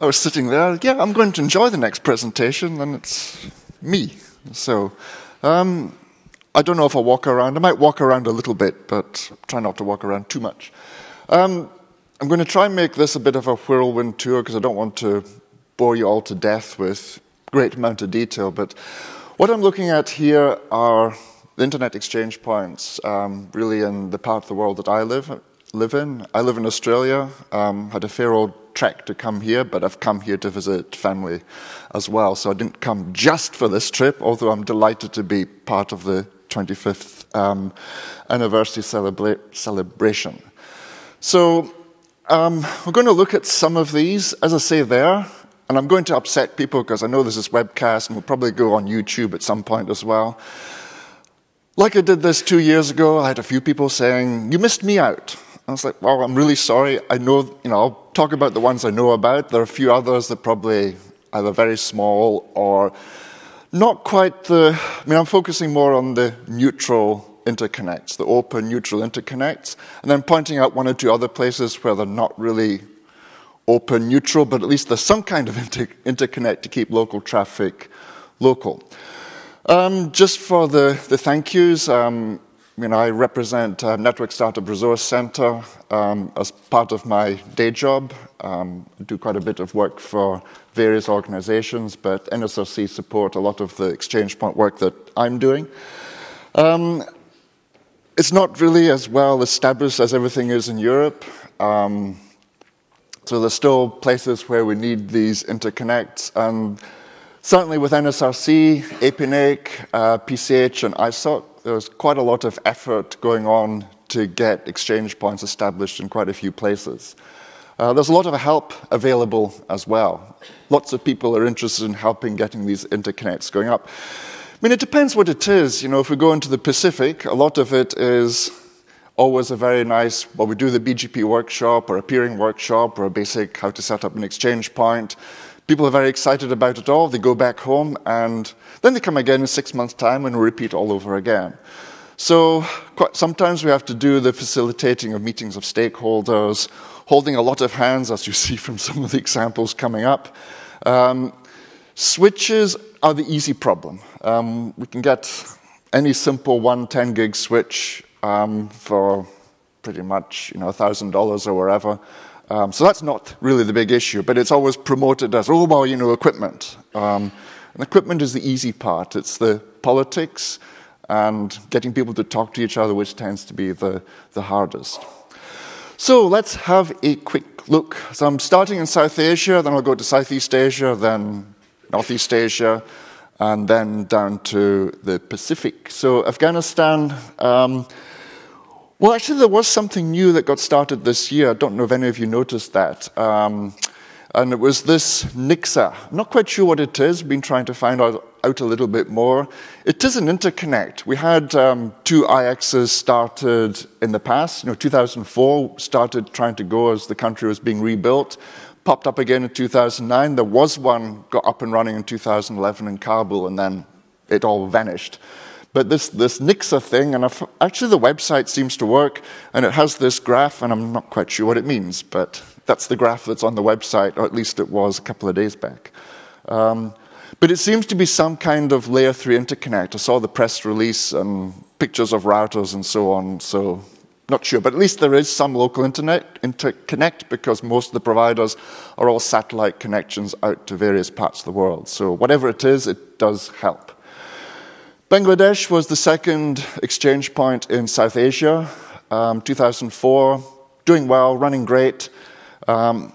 I was sitting there, yeah, I'm going to enjoy the next presentation, and it's me. So um, I don't know if I'll walk around. I might walk around a little bit, but try not to walk around too much. Um, I'm going to try and make this a bit of a whirlwind tour because I don't want to bore you all to death with great amount of detail. But what I'm looking at here are the internet exchange points, um, really in the part of the world that I live live in. I live in Australia. Um, had a fair old trek to come here, but I've come here to visit family as well. So I didn't come just for this trip, although I'm delighted to be part of the 25th um, anniversary celebra celebration. So um, we're going to look at some of these, as I say there, and I'm going to upset people because I know this is webcast and we'll probably go on YouTube at some point as well. Like I did this two years ago, I had a few people saying, You missed me out. I was like, Well, I'm really sorry. I know, you know, I'll talk about the ones I know about. There are a few others that probably either very small or not quite the. I mean, I'm focusing more on the neutral interconnects, the open neutral interconnects, and then pointing out one or two other places where they're not really open neutral, but at least there's some kind of inter interconnect to keep local traffic local. Um, just for the, the thank yous, um, mean, I represent uh, Network Startup Resource Center um, as part of my day job. Um, I do quite a bit of work for various organizations, but NSRC support a lot of the exchange point work that I'm doing. Um, it's not really as well established as everything is in Europe. Um, so there's still places where we need these interconnects. And Certainly with NSRC, APNIC, uh, PCH, and ISOC, there's quite a lot of effort going on to get exchange points established in quite a few places. Uh, there's a lot of help available as well. Lots of people are interested in helping getting these interconnects going up. I mean, it depends what it is. You know, if we go into the Pacific, a lot of it is always a very nice, well, we do the BGP workshop or a peering workshop or a basic how to set up an exchange point. People are very excited about it all. They go back home and then they come again in six months' time and repeat all over again. So sometimes we have to do the facilitating of meetings of stakeholders, holding a lot of hands, as you see from some of the examples coming up. Um, switches are the easy problem. Um, we can get any simple one 10 gig switch um, for pretty much you know $1,000 or wherever. Um, so that's not really the big issue, but it's always promoted as, oh, well, you know, equipment. Um, and equipment is the easy part. It's the politics and getting people to talk to each other, which tends to be the, the hardest. So let's have a quick look. So I'm starting in South Asia, then I'll go to Southeast Asia, then Northeast Asia, and then down to the Pacific. So Afghanistan. Um, well, actually, there was something new that got started this year. I don't know if any of you noticed that. Um, and it was this NIXA. Not quite sure what it is. Been trying to find out, out a little bit more. It is an interconnect. We had um, two IXs started in the past. You know, 2004 started trying to go as the country was being rebuilt. Popped up again in 2009. There was one got up and running in 2011 in Kabul, and then it all vanished. But this, this NIXA thing, and I've, actually the website seems to work, and it has this graph, and I'm not quite sure what it means, but that's the graph that's on the website, or at least it was a couple of days back. Um, but it seems to be some kind of layer 3 interconnect. I saw the press release and pictures of routers and so on, so not sure. But at least there is some local internet interconnect because most of the providers are all satellite connections out to various parts of the world. So whatever it is, it does help. Bangladesh was the second exchange point in South Asia, um, 2004, doing well, running great. Um,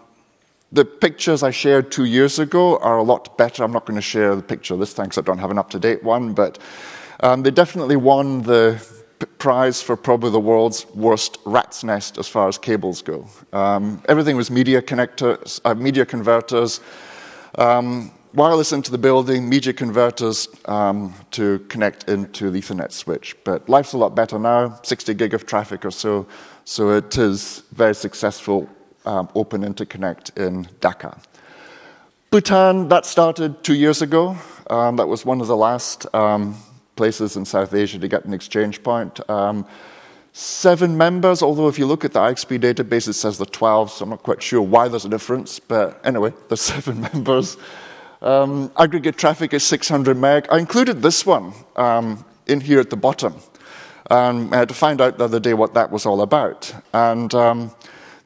the pictures I shared two years ago are a lot better. I'm not going to share the picture this time because I don't have an up to date one, but um, they definitely won the prize for probably the world's worst rat's nest as far as cables go. Um, everything was media connectors, uh, media converters. Um, wireless into the building, media converters um, to connect into the Ethernet switch. But life's a lot better now, 60 gig of traffic or so, so it is very successful um, open interconnect in Dhaka. Bhutan, that started two years ago. Um, that was one of the last um, places in South Asia to get an exchange point. Um, seven members, although if you look at the IXP database, it says the 12, so I'm not quite sure why there's a difference, but anyway, there's seven members. Um, aggregate traffic is 600 meg. I included this one um, in here at the bottom. Um, I had to find out the other day what that was all about. And um,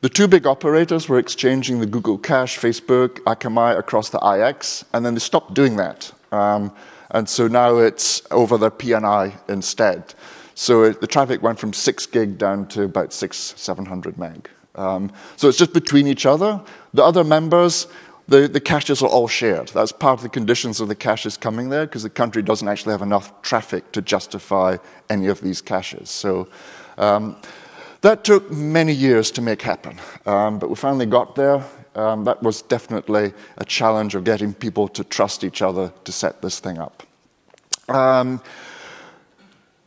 the two big operators were exchanging the Google Cache, Facebook, Akamai across the IX, and then they stopped doing that. Um, and so now it's over the PNI instead. So it, the traffic went from 6 gig down to about 6, 700 meg. Um, so it's just between each other. The other members, the, the caches are all shared. That's part of the conditions of the caches coming there because the country doesn't actually have enough traffic to justify any of these caches. So um, that took many years to make happen, um, but we finally got there. Um, that was definitely a challenge of getting people to trust each other to set this thing up. Um,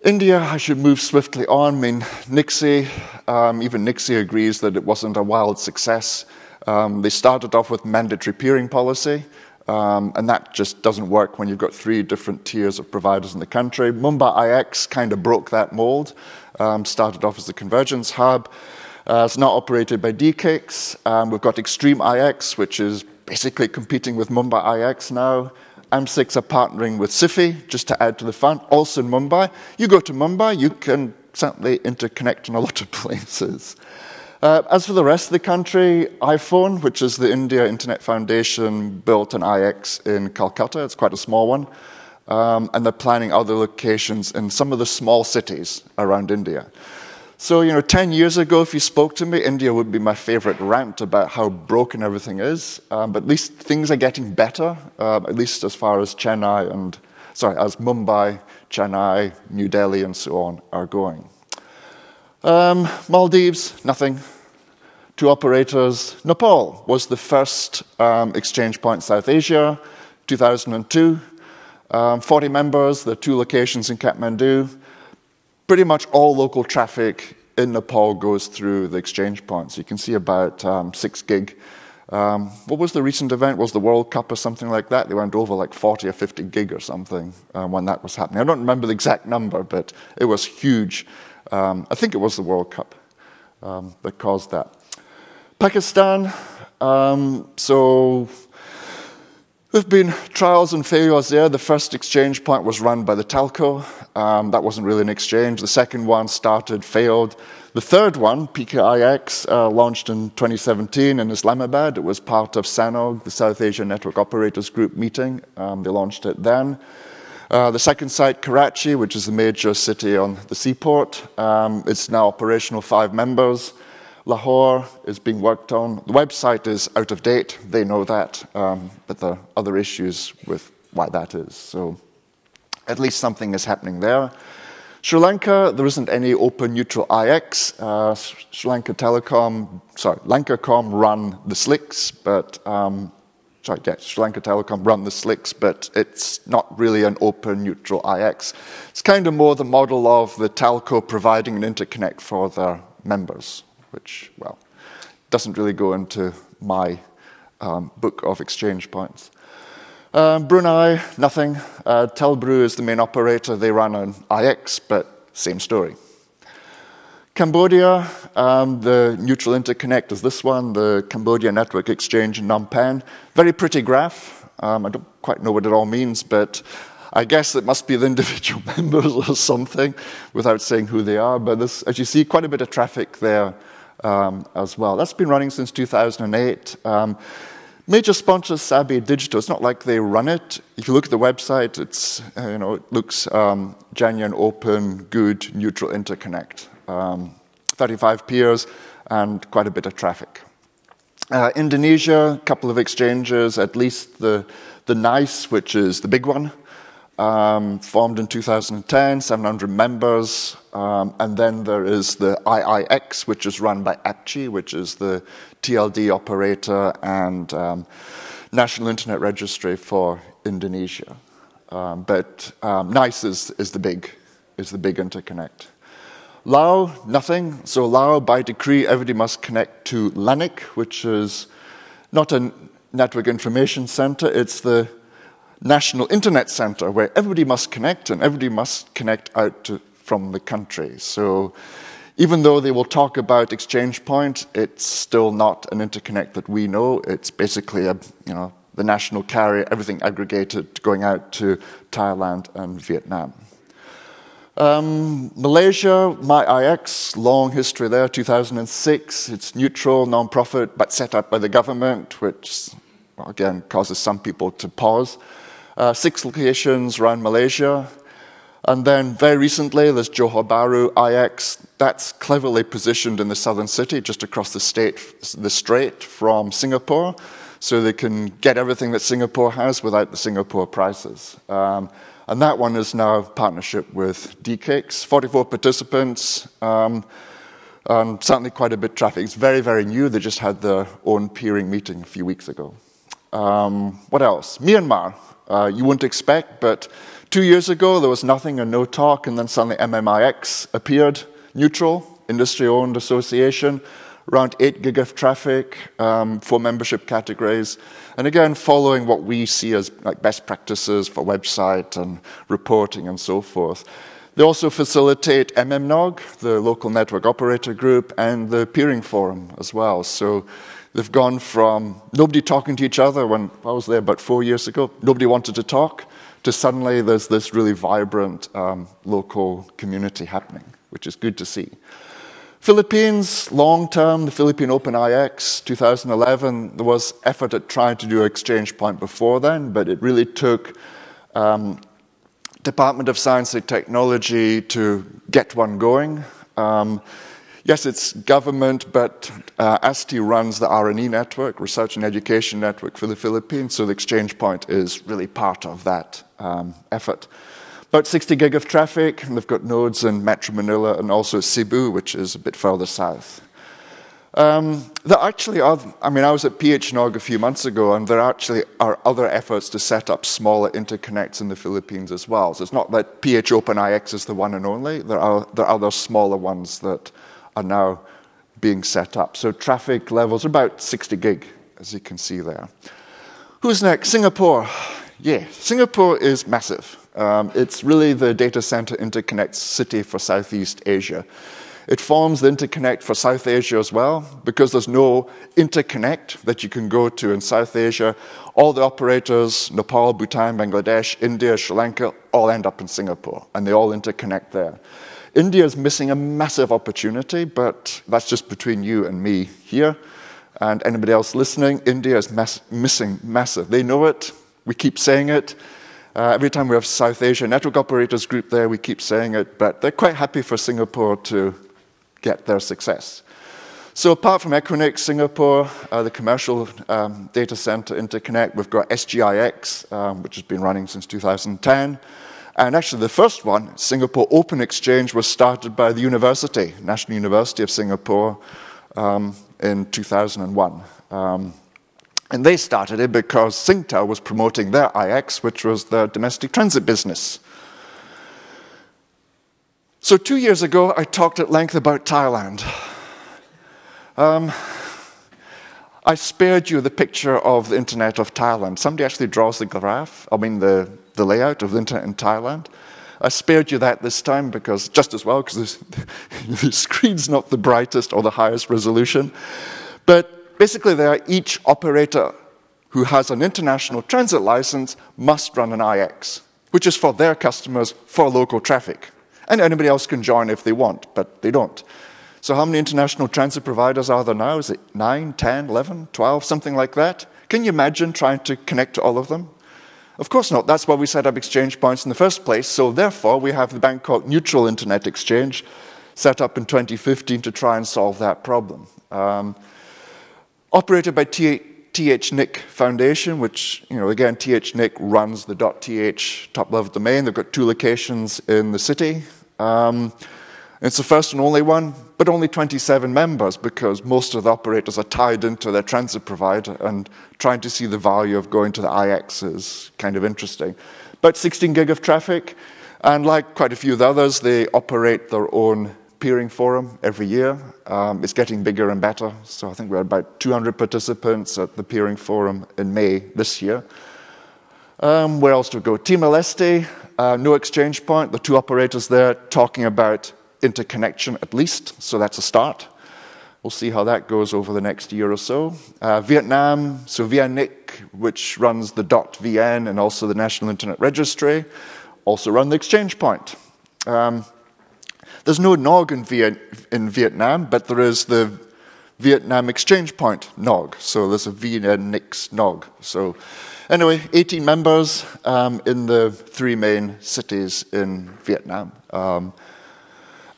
India, I should move swiftly on. I mean, NIXI, um, even NIXI agrees that it wasn't a wild success. Um, they started off with mandatory peering policy, um, and that just doesn't work when you've got three different tiers of providers in the country. Mumbai IX kind of broke that mold, um, started off as the convergence hub. Uh, it's now operated by DE-CIX. Um, we've got Extreme IX, which is basically competing with Mumbai IX now. AMS-IX are partnering with Sify, just to add to the fun, also in Mumbai. You go to Mumbai, you can certainly interconnect in a lot of places. Uh, as for the rest of the country, IIFON, which is the India Internet Foundation, built an IX in Calcutta. It's quite a small one. Um, and they're planning other locations in some of the small cities around India. So, you know, 10 years ago, if you spoke to me, India would be my favorite rant about how broken everything is. Um, but at least things are getting better, um, at least as far as Chennai and, sorry, as Mumbai, Chennai, New Delhi, and so on are going. Um, Maldives, nothing. Two operators. Nepal was the first um, exchange point in South Asia, 2002. Um, 40 members, the two locations in Kathmandu pretty much all local traffic in Nepal goes through the exchange points. You can see about um, six gig. Um, what was the recent event? Was the World Cup or something like that? They went over like 40 or 50 gig or something um, when that was happening. I don't remember the exact number, but it was huge. Um, I think it was the World Cup um, that caused that. Pakistan, um, so there have been trials and failures there. The first exchange point was run by the telco. Um, that wasn't really an exchange. The second one started, failed. The third one, PKIX, uh, launched in 2017 in Islamabad. It was part of SANOG, the South Asia Network Operators Group meeting. Um, they launched it then. Uh, the second site, Karachi, which is the major city on the seaport, um, it's now operational, five members. Lahore is being worked on. The website is out of date, they know that, um, but there are other issues with why that is. So at least something is happening there. Sri Lanka, there isn't any open neutral IX. Uh, Sri Lanka Telecom, sorry, Lankacom run the SLIX, but um, sorry, yeah, Sri Lanka Telecom run the SLIX, but it's not really an open neutral IX. It's kind of more the model of the telco providing an interconnect for their members which, well, doesn't really go into my um, book of exchange points. Um, Brunei, nothing. Uh, Telbru is the main operator. They run an IX, but same story. Cambodia, um, the neutral interconnect is this one, the Cambodia Network Exchange in Phnom Penh. Very pretty graph. Um, I don't quite know what it all means, but I guess it must be the individual members or something without saying who they are. But this, as you see, quite a bit of traffic there um, as well. That's been running since 2008. Um, major sponsors Sabay Digital. It's not like they run it. If you look at the website, it's uh, you know it looks um, genuine, open, good, neutral interconnect. Um, 35 peers and quite a bit of traffic. Uh, Indonesia, a couple of exchanges, at least the the NICE, which is the big one, um, formed in 2010, 700 members. Um, and then there is the IIX, which is run by APJII, which is the TLD operator and um, National Internet Registry for Indonesia. Um, but um, NICE is, is, the big, is the big interconnect. Lao, nothing. So Lao, by decree, everybody must connect to LANIC, which is not a network information center, it's the national internet center where everybody must connect and everybody must connect out to, from the country. So Even though they will talk about exchange point, it's still not an interconnect that we know. It's basically a, you know, the national carrier, everything aggregated going out to Thailand and Vietnam. Um, Malaysia, MyIX, long history there, 2006. It's neutral, non-profit, but set up by the government, which again causes some people to pause. Uh, six locations around Malaysia. And then very recently, there's Johor Bahru IX. That's cleverly positioned in the southern city, just across the, state, the strait from Singapore, so they can get everything that Singapore has without the Singapore prices. Um, and that one is now a partnership with DE-CIX, 44 participants, um, and certainly quite a bit of traffic. It's very, very new. They just had their own peering meeting a few weeks ago. Um, what else? Myanmar. Uh, you wouldn't expect, but two years ago there was nothing and no talk, and then suddenly MMIX appeared, neutral, industry owned association, around 8 gig of traffic, um, for membership categories. And again, following what we see as like best practices for website and reporting and so forth. They also facilitate MMNOG, the local network operator group, and the peering forum as well. So they've gone from nobody talking to each other when I was there about four years ago, nobody wanted to talk, to suddenly there's this really vibrant um, local community happening, which is good to see. Philippines, long term, the Philippine Open IX 2011, there was effort at trying to do an exchange point before then, but it really took um, Department of Science and Technology to get one going. Um, yes, it's government, but uh, ASTI runs the R&E network, Research and Education Network for the Philippines, so the exchange point is really part of that um, effort. About 60 gig of traffic, and they've got nodes in Metro Manila and also Cebu, which is a bit further south. Um, there actually are, I mean, I was at PHNOG a few months ago, and there actually are other efforts to set up smaller interconnects in the Philippines as well. So it's not that PH Open IX is the one and only, there are, there are other smaller ones that are now being set up. So traffic levels are about 60 gig, as you can see there. Who's next? Singapore. Yeah, Singapore is massive. Um, it's really the data center interconnect city for Southeast Asia. It forms the interconnect for South Asia as well, because there's no interconnect that you can go to in South Asia. All the operators, Nepal, Bhutan, Bangladesh, India, Sri Lanka, all end up in Singapore, and they all interconnect there. India is missing a massive opportunity, but that's just between you and me here. And anybody else listening, India is mass missing massive. They know it, we keep saying it. Uh, every time we have South Asia Network Operators Group there, we keep saying it, but they're quite happy for Singapore to get their success. So apart from Equinix Singapore, uh, the commercial um, data center interconnect, we've got SGIX, um, which has been running since 2010. And actually, the first one, Singapore Open Exchange, was started by the university, National University of Singapore, um, in 2001. Um, and they started it because Singtel was promoting their IX, which was their domestic transit business. So, two years ago, I talked at length about Thailand. Um, I spared you the picture of the internet of Thailand. Somebody actually draws the graph, I mean, the, the layout of the internet in Thailand. I spared you that this time because, just as well, because the screen's not the brightest or the highest resolution. But basically there, each operator who has an international transit license must run an IX, which is for their customers for local traffic. And anybody else can join if they want, but they don't. So how many international transit providers are there now? Is it 9, 10, 11, 12, something like that? Can you imagine trying to connect to all of them? Of course not. That's why we set up exchange points in the first place. So therefore, we have the Bangkok Neutral Internet Exchange set up in 2015 to try and solve that problem. Um, operated by THNIC Foundation, which, you know, again, THNIC runs the .th top-level domain. They've got two locations in the city. Um, it's the first and only one, but only 27 members because most of the operators are tied into their transit provider and trying to see the value of going to the IX is kind of interesting. About 16 gig of traffic, and like quite a few of the others, they operate their own peering forum every year. Um, it's getting bigger and better. So I think we had about 200 participants at the peering forum in May this year. Um, where else do we go? Timor Leste, uh, no exchange point. The two operators there talking about interconnection at least, so that's a start. We'll see how that goes over the next year or so. Uh, Vietnam, so VNIC, which runs the .vn and also the National Internet Registry, also run the exchange point. Um, there's no NOG in, Viet in, Vietnam, but there is the Vietnam Exchange Point NOG. So there's a VNIX NOG. So anyway, 18 members um, in the three main cities in Vietnam. Um,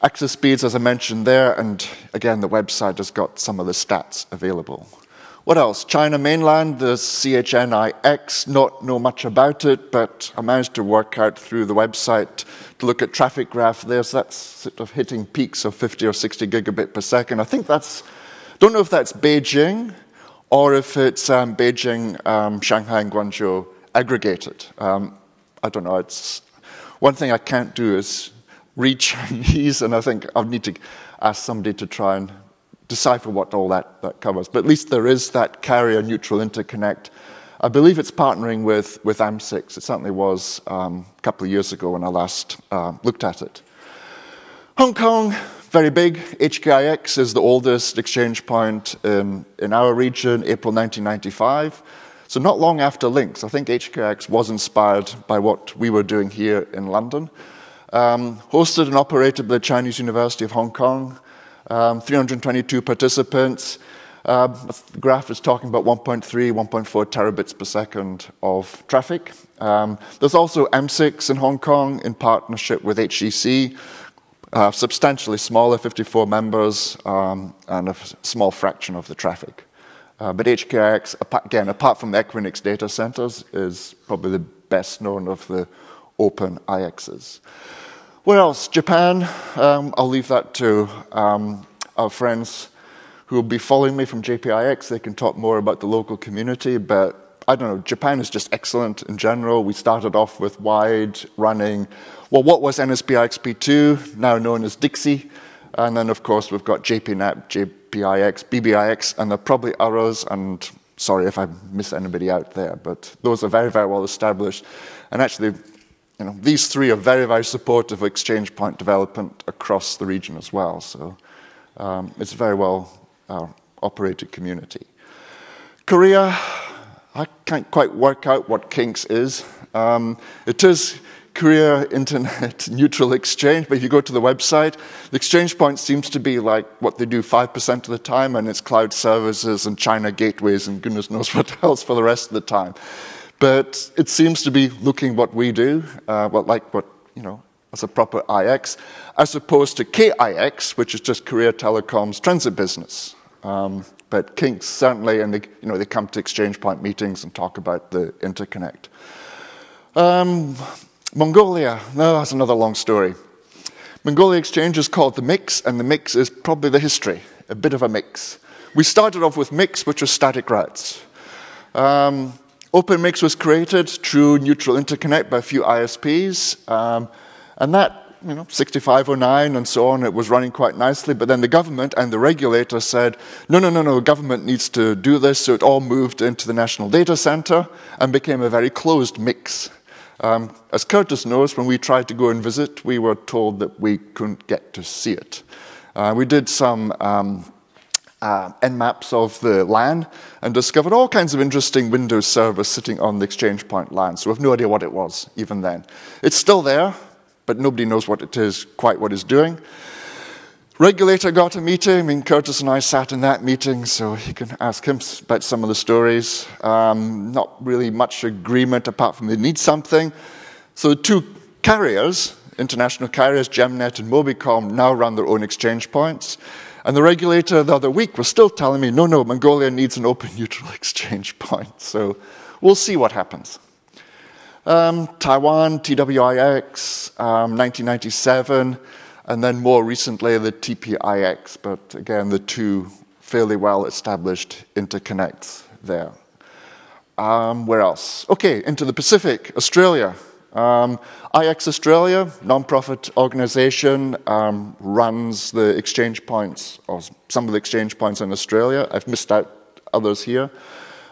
Access speeds, as I mentioned there, and again, the website has got some of the stats available. What else? China mainland, the CHNIX, not know much about it, but I managed to work out through the website to look at traffic graph there. So that's sort of hitting peaks of 50 or 60 gigabit per second. I think that's, don't know if that's Beijing or if it's um, Beijing, um, Shanghai, and Guangzhou aggregated. Um, I don't know. It's one thing I can't do is read Chinese, and I think I'll need to ask somebody to try and decipher what all that, that covers. But at least there is that carrier neutral interconnect. I believe it's partnering with, with AMS-IX. It certainly was um, a couple of years ago when I last uh, looked at it. Hong Kong, very big. HKIX is the oldest exchange point in, in our region, April 1995. So, not long after LINX, I think HKIX was inspired by what we were doing here in London. Um, hosted and operated by the Chinese University of Hong Kong, um, 322 participants. Uh, the graph is talking about 1.3, 1.4 terabits per second of traffic. Um, there's also AMS-IX in Hong Kong in partnership with HEC, uh, substantially smaller, 54 members, um, and a small fraction of the traffic. Uh, but HKIX, again, apart from the Equinix data centers, is probably the best known of the open IXs. Where else? Japan. Um, I'll leave that to um, our friends who will be following me from JPIX. They can talk more about the local community, but I don't know. Japan is just excellent in general. We started off with wide running, well, what was NSPIXP2, now known as DIX-IE. And then, of course, we've got JPNAP, JPIX, BBIX, and there probably others. And sorry if I miss anybody out there, but those are very, very well established. And actually, you know, these three are very, very supportive of exchange point development across the region as well. So um, it's a very well uh, operated community. Korea, I can't quite work out what KINX is. Um, it is Korea Internet Neutral Exchange, but if you go to the website, the exchange point seems to be like what they do 5% of the time, and it's cloud services and China gateways and goodness knows what else for the rest of the time. But it seems to be looking what we do, uh, well, like what, you know, as a proper IX, as opposed to KIX, which is just Korea Telecom's transit business. Um, but KINX certainly, and they, you know, they come to exchange point meetings and talk about the interconnect. Um, Mongolia, no, that's another long story. Mongolia Exchange is called the Mix, and the Mix is probably the history, a bit of a mix. We started off with Mix, which was static routes. Um, OpenMix was created through neutral interconnect by a few ISPs, um, and that, you know, 6509 and so on, it was running quite nicely. But then the government and the regulator said, no, no, no, no, government needs to do this. So it all moved into the National Data Center and became a very closed mix. Um, as Curtis knows, when we tried to go and visit, we were told that we couldn't get to see it. Uh, we did some um, uh, maps of the LAN and discovered all kinds of interesting Windows servers sitting on the Exchange Point LAN. So we have no idea what it was even then. It's still there, but nobody knows what it is, quite what it's doing. Regulator got a meeting. I mean, Curtis and I sat in that meeting, so you can ask him about some of the stories. Um, not really much agreement apart from they need something. So the two carriers, international carriers, Gemnet and Mobicom, now run their own exchange points. And the regulator the other week was still telling me, no, no, Mongolia needs an open neutral exchange point. So we'll see what happens. Um, Taiwan, TWIX, um, 1997, and then more recently the TPIX, but again, the two fairly well established interconnects there. Um, where else? Okay, into the Pacific, Australia. Um, IX Australia, non-profit organization, um, runs the exchange points, or some of the exchange points in Australia. I've missed out others here.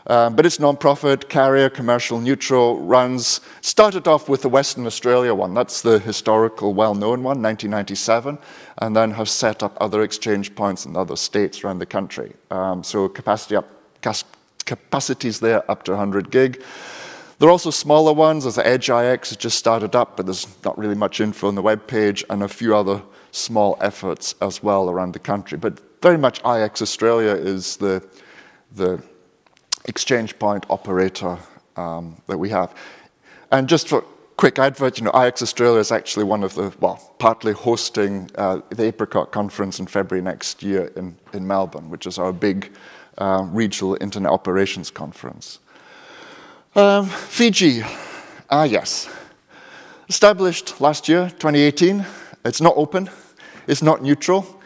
Um, but it's non-profit, carrier, commercial, neutral, runs, started off with the Western Australia one. That's the historical, well-known one, 1997, and then have set up other exchange points in other states around the country. Um, so capacity up, capacities there up to 100 gig. There are also smaller ones, as Edge IX has just started up, but there's not really much info on the web page, and a few other small efforts as well around the country. But very much IX Australia is the, the exchange point operator um, that we have. And just for quick advert, you know, IX Australia is actually one of the, well, partly hosting uh, the Apricot conference in February next year in, in Melbourne, which is our big uh, regional internet operations conference. Um, Fiji, ah yes, established last year, 2018. It's not open, it's not neutral.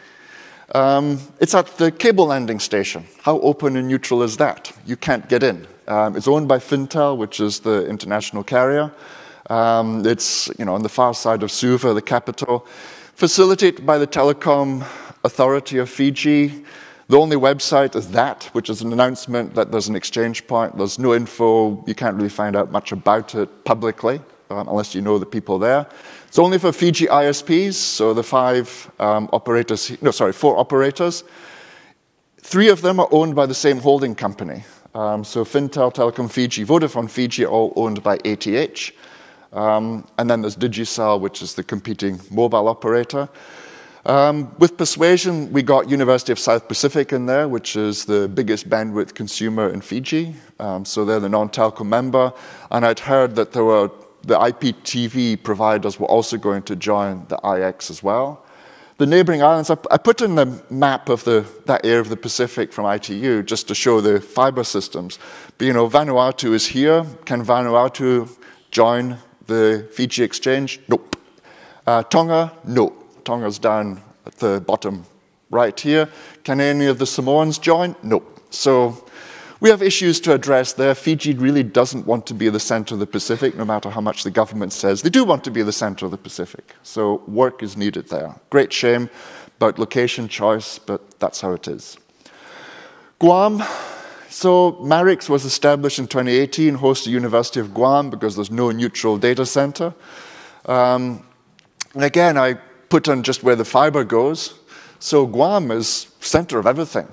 Um, it's at the cable landing station. How open and neutral is that? You can't get in. Um, it's owned by Fintel, which is the international carrier. Um, it's you know on the far side of Suva, the capital. Facilitated by the Telecom Authority of Fiji. The only website is that, which is an announcement that there's an exchange point. There's no info. You can't really find out much about it publicly um, unless you know the people there. It's only for Fiji ISPs, so the five um, operators, no, sorry, four operators. Three of them are owned by the same holding company. Um, so Fintel, Telecom Fiji, Vodafone Fiji are all owned by ATH. Um, and then there's Digicel, which is the competing mobile operator. Um, with Persuasion, we got University of South Pacific in there, which is the biggest bandwidth consumer in Fiji. Um, so they're the non-telco member. And I'd heard that there were the IPTV providers were also going to join the IX as well. The neighboring islands, I, put in the map of the, that area of the Pacific from ITU just to show the fiber systems. But, you know, Vanuatu is here. Can Vanuatu join the Fiji exchange? Nope. Uh, Tonga? No. Tonga's down at the bottom right here. Can any of the Samoans join? Nope. So we have issues to address there. Fiji really doesn't want to be the center of the Pacific, no matter how much the government says. They do want to be the center of the Pacific. So work is needed there. Great shame about location choice, but that's how it is. Guam. So Marix was established in 2018, hosts the University of Guam because there's no neutral data center. Um, and again, I put on just where the fiber goes. So Guam is center of everything.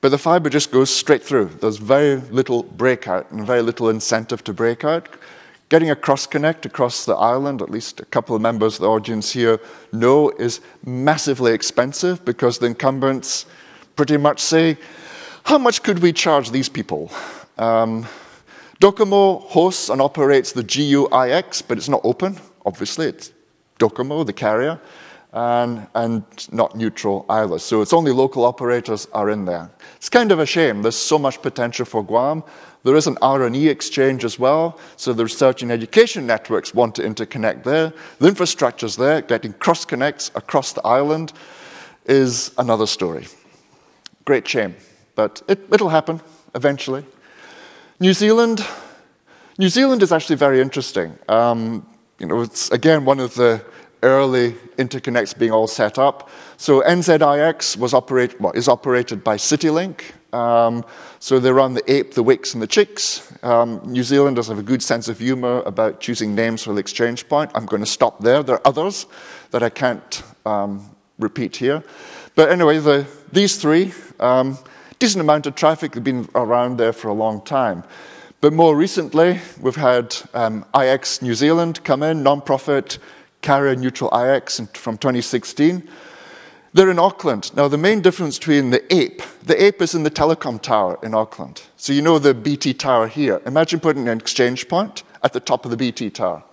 But the fiber just goes straight through. There's very little breakout and very little incentive to break out. Getting a cross connect across the island, at least a couple of members of the audience here know, is massively expensive because the incumbents pretty much say, how much could we charge these people? Um, Docomo hosts and operates the GUIX, but it's not open, obviously. It's Docomo, the carrier and, and not neutral either. So it's only local operators are in there. It's kind of a shame. There's so much potential for Guam. There is an R&E exchange as well, so the research and education networks want to interconnect there. The infrastructure's there, getting cross-connects across the island is another story. Great shame, but it, it'll happen eventually. New Zealand, New Zealand is actually very interesting. Um, you know, it's again one of the early interconnects being all set up. So NZIX was operate, well, is operated by CityLink. Um, so they run the ape, the WIX, and the CHIX. Um, New Zealanders have a good sense of humor about choosing names for the exchange point. I'm going to stop there. There are others that I can't um, repeat here. But anyway, the, these three, um, decent amount of traffic, have been around there for a long time. But more recently, we've had um, IX New Zealand come in, non-profit, carrier neutral IX from 2016. They're in Auckland. Now, the main difference between the ape, the ape is in the telecom tower in Auckland. So you know the BT tower here. Imagine putting an exchange point at the top of the BT tower.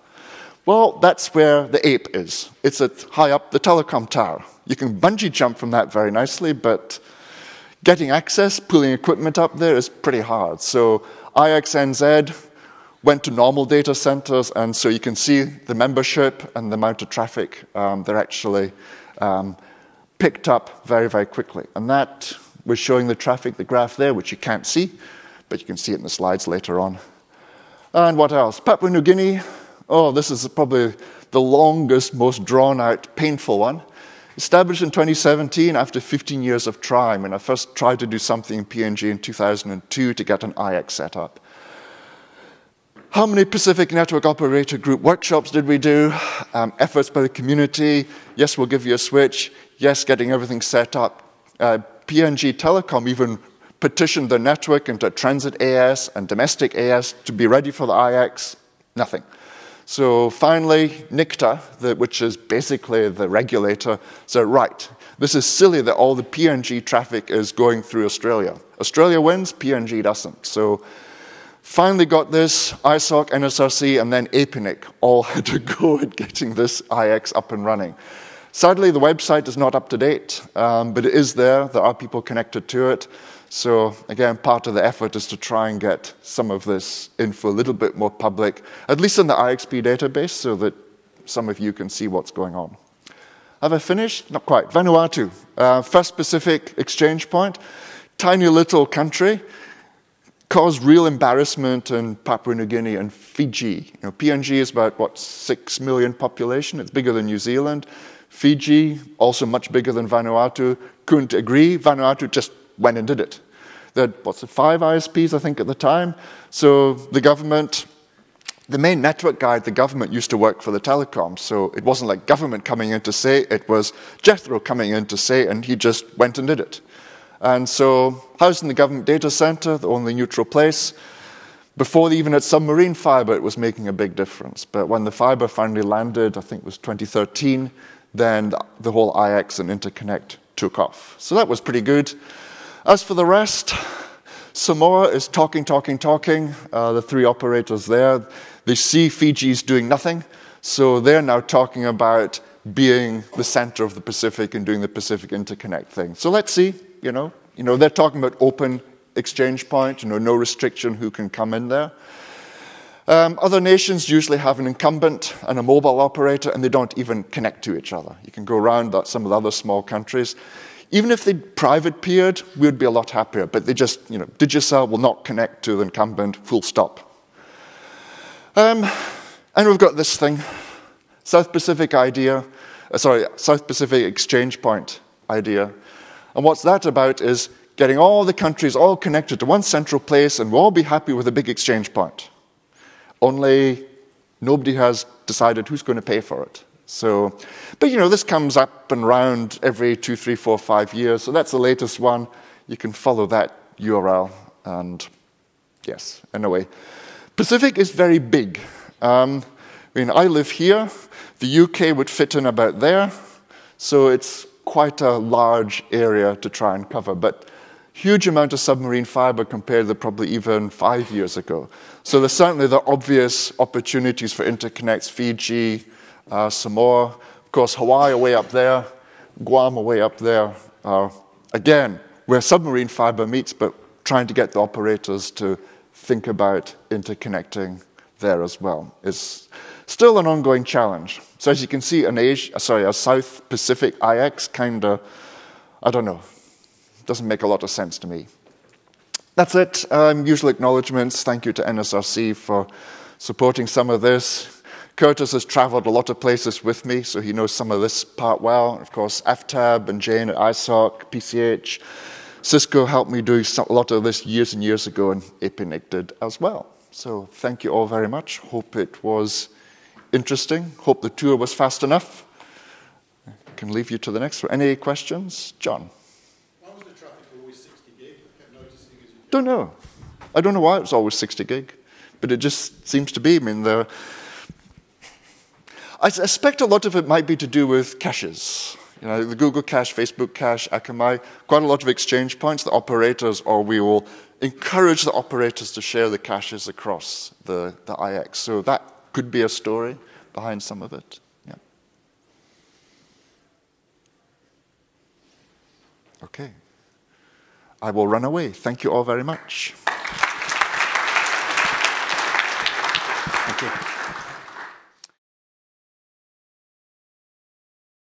Well, that's where the ape is. It's at high up the telecom tower. You can bungee jump from that very nicely, but getting access, pulling equipment up there is pretty hard. So IXNZ went to normal data centers, and so you can see the membership and the amount of traffic um, they're actually um, picked up very, very quickly. And that was showing the traffic, the graph there, which you can't see, but you can see it in the slides later on. And what else? Papua New Guinea. Oh, this is probably the longest, most drawn out, painful one. Established in 2017 after 15 years of trying, when I first tried to do something in PNG in 2002 to get an IX set up. How many Pacific Network Operator Group workshops did we do? Um, efforts by the community. Yes, we'll give you a switch. Yes, getting everything set up. Uh, PNG Telecom even petitioned the network into transit AS and domestic AS to be ready for the IX. Nothing. So finally, NICTA, which is basically the regulator, said, right, this is silly that all the PNG traffic is going through Australia. Australia wins, PNG doesn't. So Finally got this, ISOC, NSRC, and then APNIC all had to go at getting this IX up and running. Sadly, the website is not up to date, um, but it is there. There are people connected to it. So again, part of the effort is to try and get some of this info a little bit more public, at least in the IXP database, so that some of you can see what's going on. Have I finished? Not quite. Vanuatu, uh, first Pacific exchange point, tiny little country caused real embarrassment in Papua New Guinea and Fiji. You know, PNG is about, what, 6 million population? It's bigger than New Zealand. Fiji, also much bigger than Vanuatu, couldn't agree. Vanuatu just went and did it. There what's it, five ISPs, I think, at the time. So the government, the main network guy at the government used to work for the telecoms, So it wasn't like government coming in to say, it was Jethro coming in to say, and he just went and did it. And so, housed in the government data center, the only neutral place, before even had submarine fiber, it was making a big difference. But when the fiber finally landed, I think it was 2013, then the whole IX and interconnect took off. So that was pretty good. As for the rest, Samoa is talking, talking, talking. Uh, the three operators there, they see Fiji's doing nothing. So they're now talking about being the center of the Pacific and doing the Pacific interconnect thing. So let's see you know. You know, they're talking about open exchange point, you know, no restriction who can come in there. Um, other nations usually have an incumbent and a mobile operator, and they don't even connect to each other. You can go around some of the other small countries. Even if they private peered, we would be a lot happier. But they just, you know, Digicel will not connect to the incumbent, full stop. Um, and we've got this thing, South Pacific idea, uh, sorry, South Pacific exchange point idea. And what's that about is getting all the countries all connected to one central place and we'll all be happy with a big exchange point. Only nobody has decided who's going to pay for it. So, but you know, this comes up and round every two, three, four, five years. So that's the latest one. You can follow that URL. And yes, anyway, Pacific is very big. Um, I mean, I live here. The UK would fit in about there. So it's quite a large area to try and cover, but huge amount of submarine fiber compared to probably even five years ago. So there's certainly the obvious opportunities for interconnects, Fiji, uh, Samoa, of course, Hawaii way up there, Guam way up there. Uh, again, where submarine fiber meets, but trying to get the operators to think about interconnecting there as well is still an ongoing challenge. So as you can see, an Asia, sorry, a South Pacific IX kind of, I don't know, doesn't make a lot of sense to me. That's it. Um, usual acknowledgements. Thank you to NSRC for supporting some of this. Curtis has traveled a lot of places with me, so he knows some of this part well. Of course, FTAB and Jane at ISOC, PCH. Cisco helped me do a lot of this years and years ago, and APNIC did as well. So thank you all very much. Hope it was interesting. Hope the tour was fast enough. I can leave you to the next one. Any questions? John? Why was the traffic always 60 gig? I kept noticing as you Don't know. I don't know why it was always 60 gig, but it just seems to be. I mean, there. I suspect a lot of it might be to do with caches. You know, the Google cache, Facebook cache, Akamai, quite a lot of exchange points. The operators, or we will encourage the operators to share the caches across the, the IX. So that could be a story behind some of it. Yeah. Okay. I will run away. Thank you all very much. Thank you.